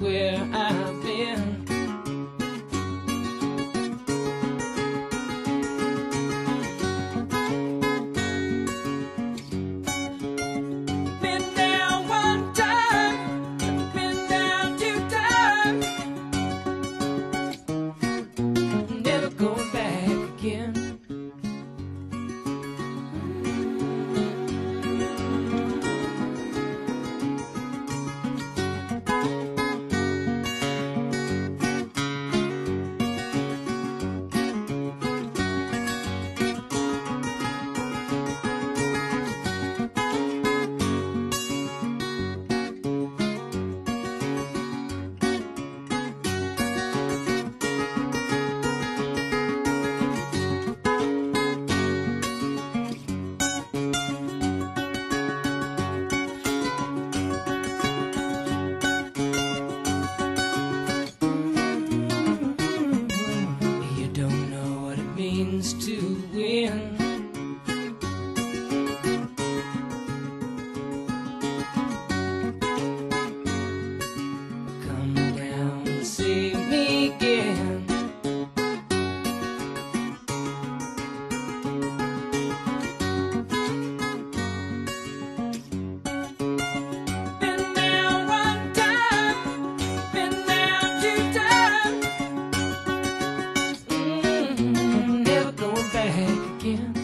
where I back again.